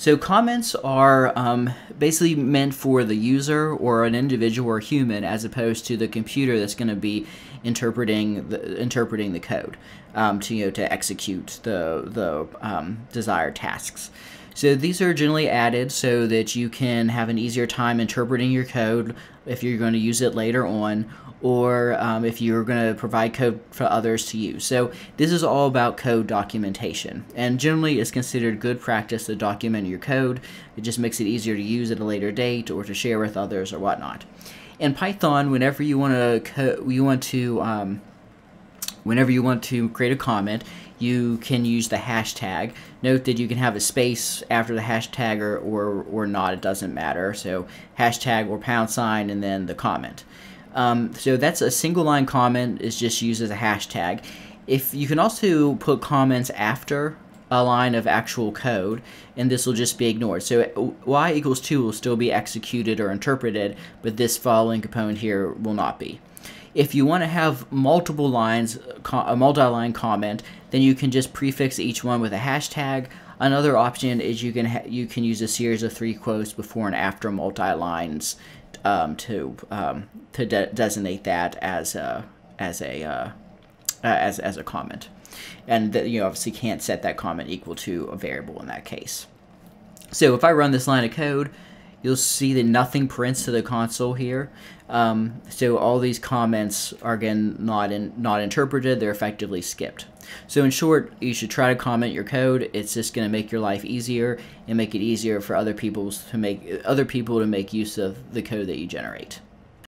So comments are um, basically meant for the user or an individual or human, as opposed to the computer that's going to be interpreting the interpreting the code um, to you know to execute the the um, desired tasks. So these are generally added so that you can have an easier time interpreting your code if you're going to use it later on, or um, if you're going to provide code for others to use. So this is all about code documentation, and generally it's considered good practice to document your code. It just makes it easier to use at a later date or to share with others or whatnot. In Python, whenever you want to you want to um, whenever you want to create a comment, you can use the hashtag. Note that you can have a space after the hashtag or, or, or not, it doesn't matter. So hashtag or pound sign and then the comment. Um, so that's a single line comment is just used as a hashtag. If you can also put comments after a line of actual code, and this will just be ignored. So y equals 2 will still be executed or interpreted, but this following component here will not be. If you want to have multiple lines, a multi-line comment, then you can just prefix each one with a hashtag. Another option is you can you can use a series of three quotes before and after multi-lines um, to um, to de designate that as a as a uh, as as a comment, and you obviously can't set that comment equal to a variable in that case. So if I run this line of code, you'll see that nothing prints to the console here. Um, so all these comments are again not in, not interpreted; they're effectively skipped. So in short, you should try to comment your code. It's just going to make your life easier and make it easier for other people to make other people to make use of the code that you generate.